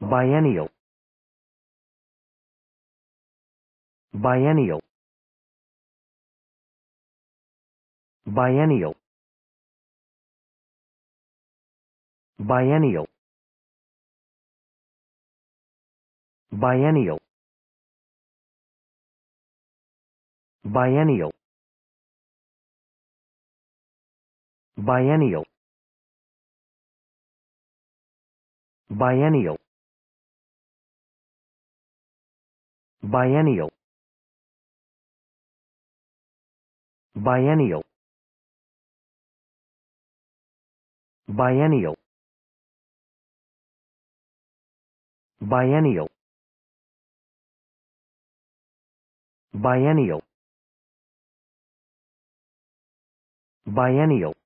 biennial. Biennial. Biennial. Biennial. Biennial. Biennial. Biennial. Biennial biennial. Biennial. Biennial. Biennial. Biennial. Biennial